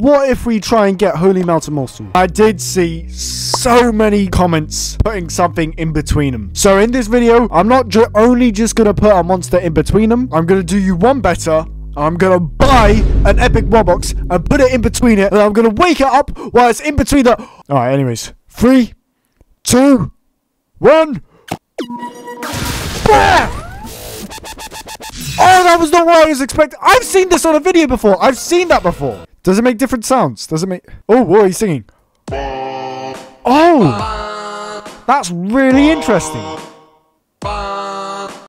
What if we try and get Holy Mountain Morsel? I did see so many comments putting something in between them. So in this video, I'm not ju only just going to put a monster in between them. I'm going to do you one better. I'm going to buy an epic Wubbox and put it in between it. And I'm going to wake it up while it's in between the... Alright, anyways. Three, two, one. Oh, that was not what I was expecting. I've seen this on a video before. I've seen that before. Does it make different sounds? Does it make... Oh, what are you singing? Oh! That's really interesting.